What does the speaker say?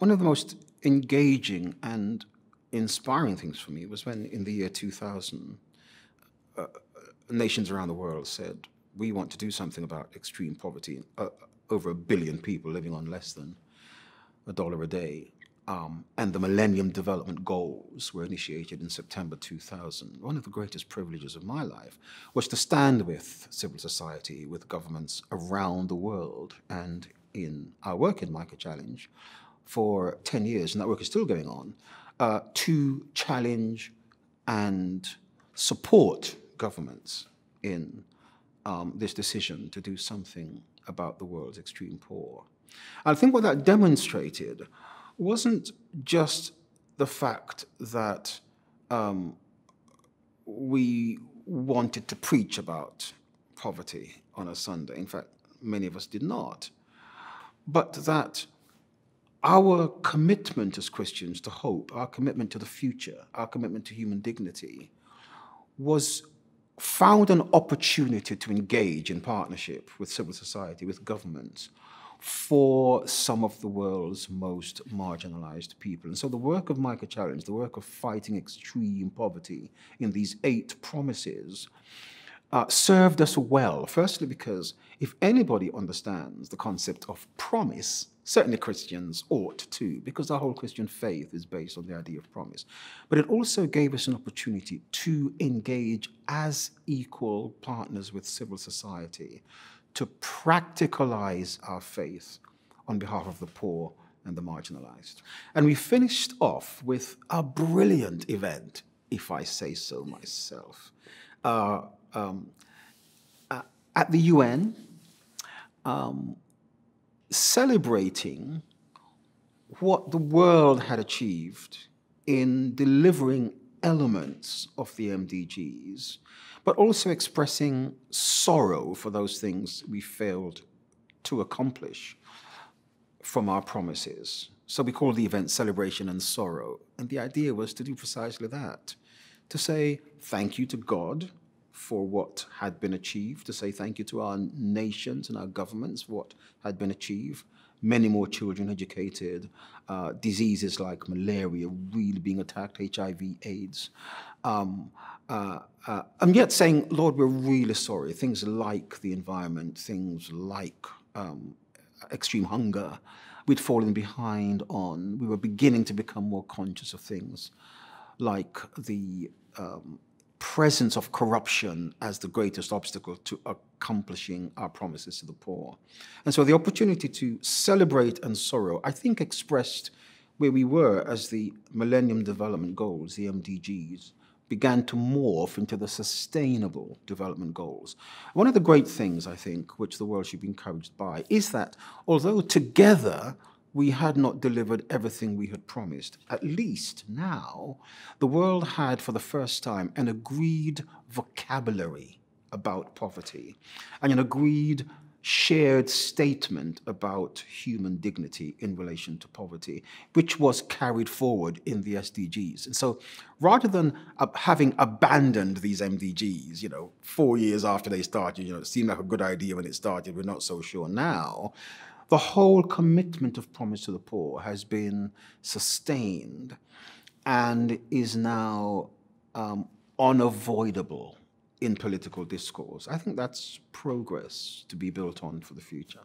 one of the most engaging and inspiring things for me was when, in the year 2000, uh, nations around the world said, we want to do something about extreme poverty. Uh, over a billion people living on less than a dollar a day. Um, and the Millennium Development Goals were initiated in September 2000. One of the greatest privileges of my life was to stand with civil society, with governments around the world. And in our work in Micah Challenge for 10 years, and that work is still going on, uh, to challenge and support governments in um, this decision to do something about the world's extreme poor. I think what that demonstrated wasn't just the fact that um, we wanted to preach about poverty on a Sunday. In fact, many of us did not. But that our commitment as Christians to hope, our commitment to the future, our commitment to human dignity was found an opportunity to engage in partnership with civil society, with governments, for some of the world's most marginalized people. And so the work of Micah Challenge, the work of fighting extreme poverty in these eight promises, uh, served us well. Firstly, because if anybody understands the concept of promise, certainly Christians ought to, because our whole Christian faith is based on the idea of promise. But it also gave us an opportunity to engage as equal partners with civil society to practicalize our faith on behalf of the poor and the marginalized. And we finished off with a brilliant event, if I say so myself. Uh, um, uh, at the UN, um, celebrating what the world had achieved in delivering elements of the MDGs, but also expressing sorrow for those things we failed to accomplish from our promises. So we call the event Celebration and Sorrow. And the idea was to do precisely that to say thank you to God for what had been achieved, to say thank you to our nations and our governments for what had been achieved. Many more children educated, uh, diseases like malaria really being attacked, HIV, AIDS. Um, uh, uh, and yet saying, Lord, we're really sorry. Things like the environment, things like um, extreme hunger, we'd fallen behind on. We were beginning to become more conscious of things like the um, presence of corruption as the greatest obstacle to accomplishing our promises to the poor. And so the opportunity to celebrate and sorrow, I think expressed where we were as the Millennium Development Goals, the MDGs, began to morph into the Sustainable Development Goals. One of the great things, I think, which the world should be encouraged by, is that although together we had not delivered everything we had promised. At least now, the world had for the first time an agreed vocabulary about poverty and an agreed shared statement about human dignity in relation to poverty, which was carried forward in the SDGs. And so rather than uh, having abandoned these MDGs, you know, four years after they started, you know, it seemed like a good idea when it started, we're not so sure now, the whole commitment of Promise to the Poor has been sustained and is now um, unavoidable in political discourse. I think that's progress to be built on for the future.